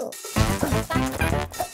Ooh.